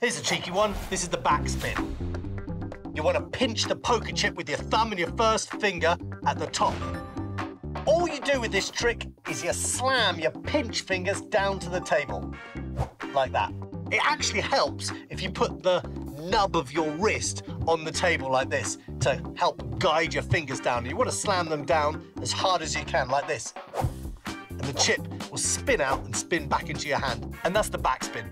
Here's a cheeky one. This is the backspin. You want to pinch the poker chip with your thumb and your first finger at the top. All you do with this trick is you slam your pinch fingers down to the table, like that. It actually helps if you put the nub of your wrist on the table like this to help guide your fingers down. You want to slam them down as hard as you can, like this. And the chip will spin out and spin back into your hand. And that's the backspin.